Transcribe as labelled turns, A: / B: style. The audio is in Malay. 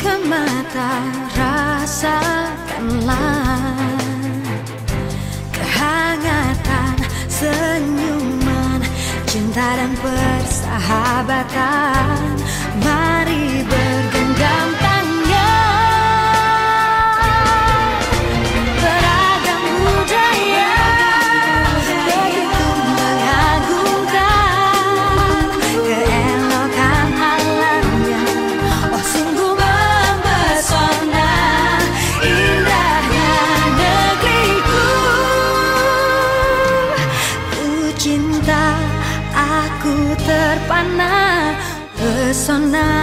A: ke mata rasakanlah kehangatan senyuman cinta dan persahabatan. Aku terpana pesona